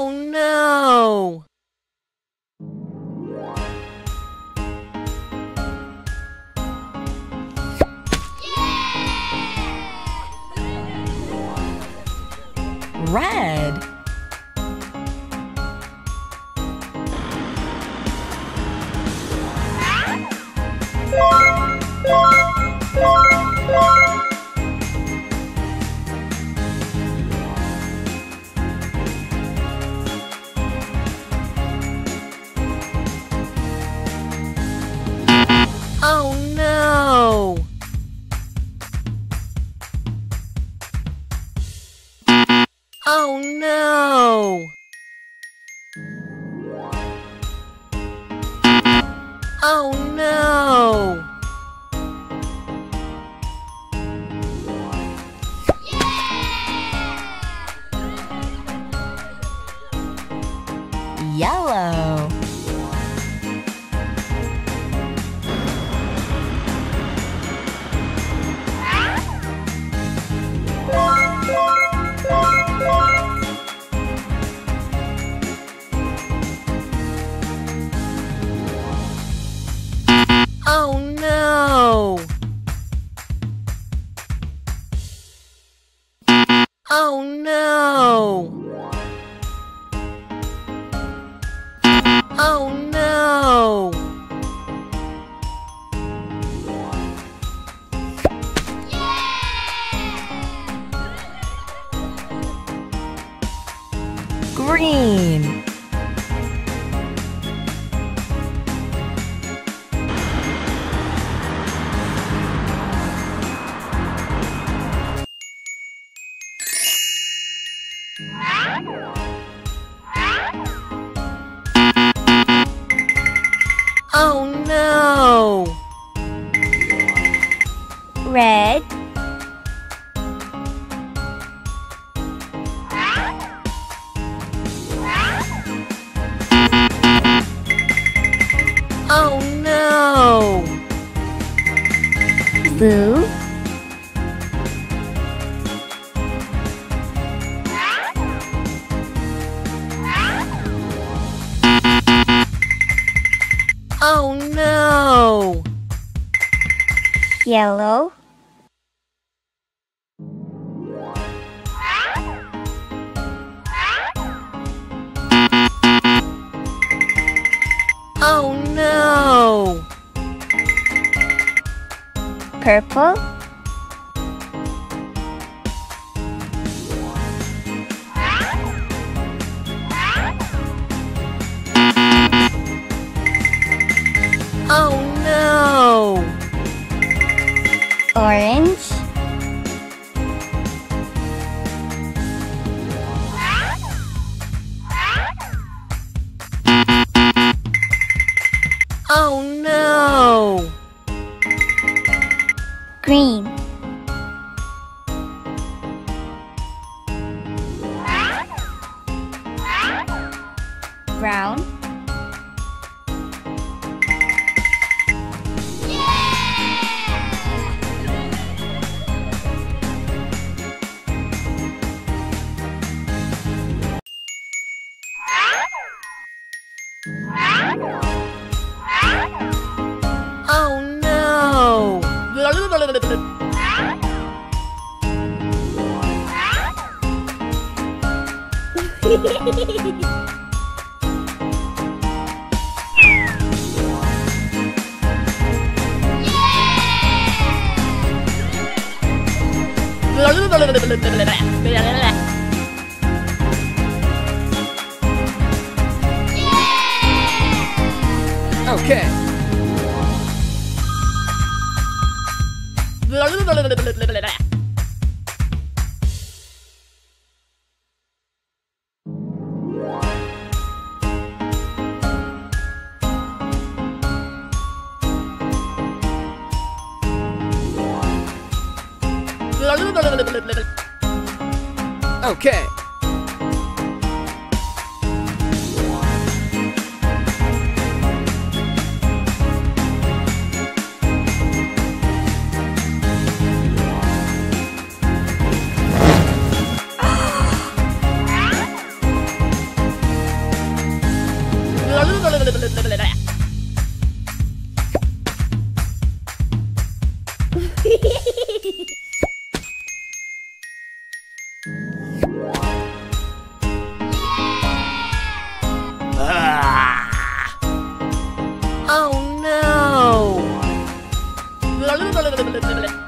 Oh no! Yeah! Red. Oh no! Oh no! Red. Oh no! Blue. Oh no! Yellow. Purple. Okay. Okay. 略略略略略略略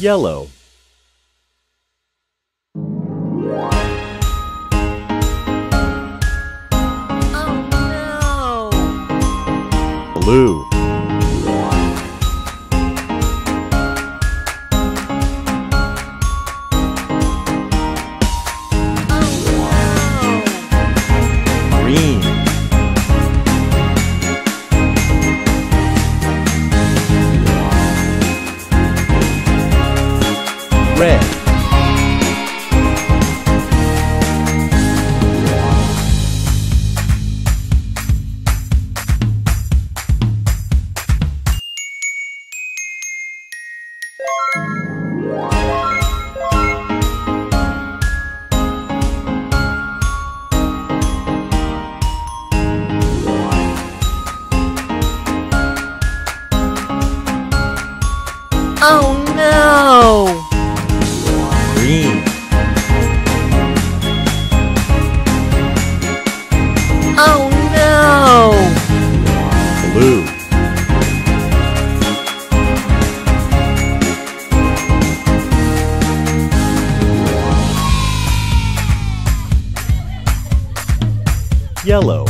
yellow, Oh no! blue, yellow,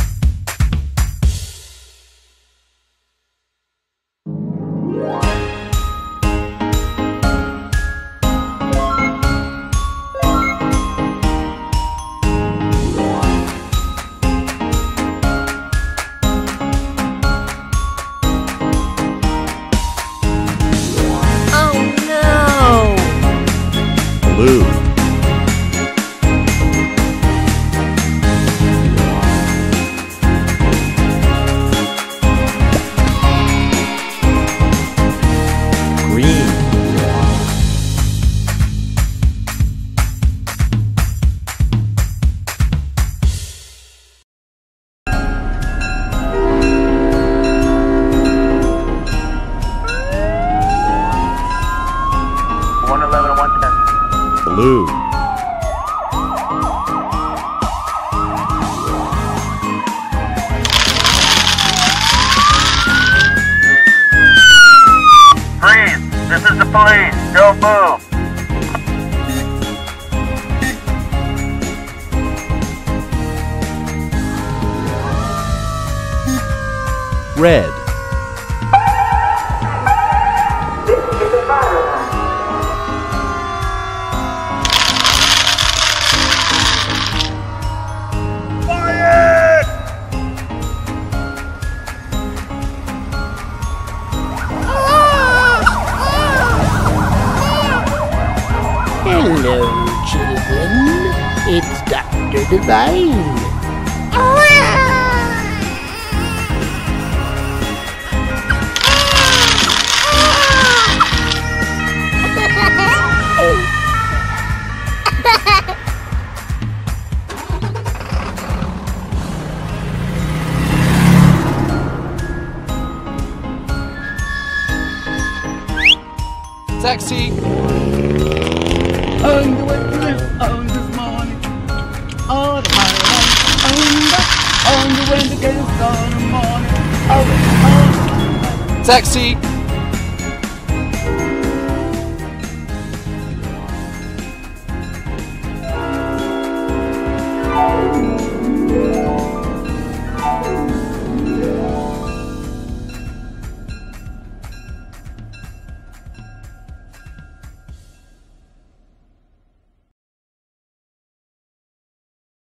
police. Don't red, Hello, children. It's Dr. Divine. Taxi! On the way live on this morning. The highway, on the, the the morning. Taxi!